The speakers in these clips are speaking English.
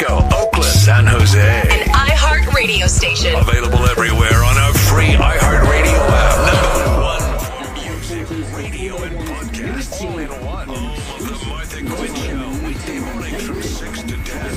Francisco, Oakland, San Jose. An iHeart radio station. Available everywhere on our free iHeartRadio app. Number one music, radio, and podcasts. All in one. The Martha Quinn Show. Weekday mornings from 6 to 10.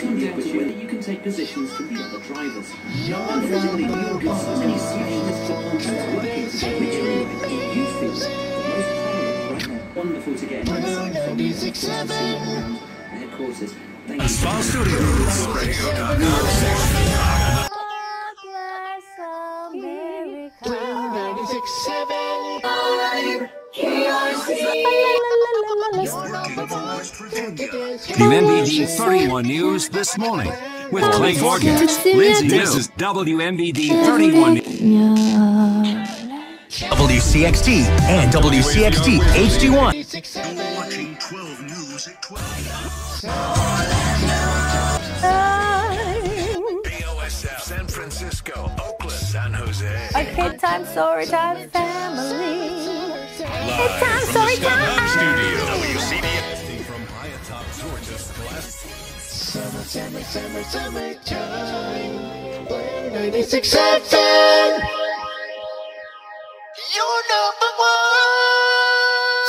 come down to whether you can take positions from the other drivers. Unfortunately, you could so many specialist working together. Which you feel the most prominent right now? Wonderful to get insight from their headquarters. Thank you. Spa Studios. WMBD 31 News this morning with Clay Gorgas. Lindsay, this is WMBD 31 WCXT and WCXT HD1. Watching 12 News at 12. BOSF, San Francisco, Oakland, San Jose. Okay, time, sorry time, family. Live time, from story the Scott time. Glass.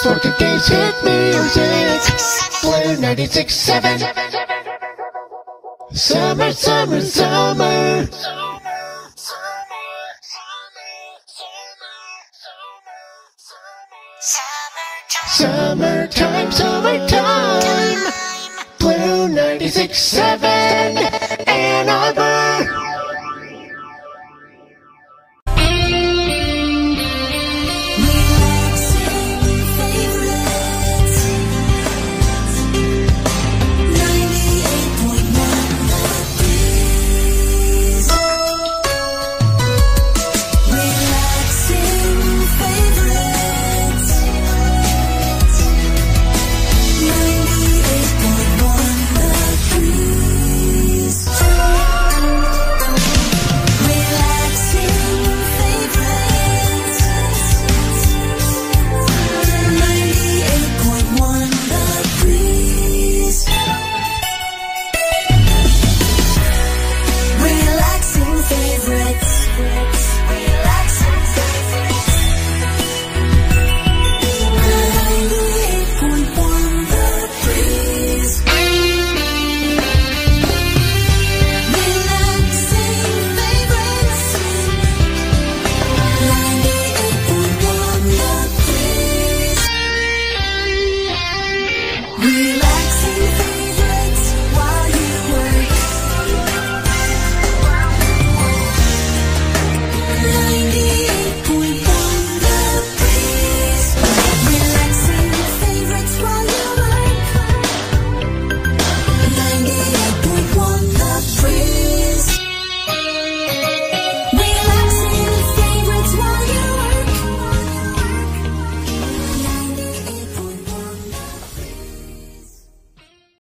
For today's hit music, Blue 96.7. Summer, summer, summer. Summer Summer Summer Summer Summer Summer Summertime, summertime. Blue 96.7. Ann Arbor.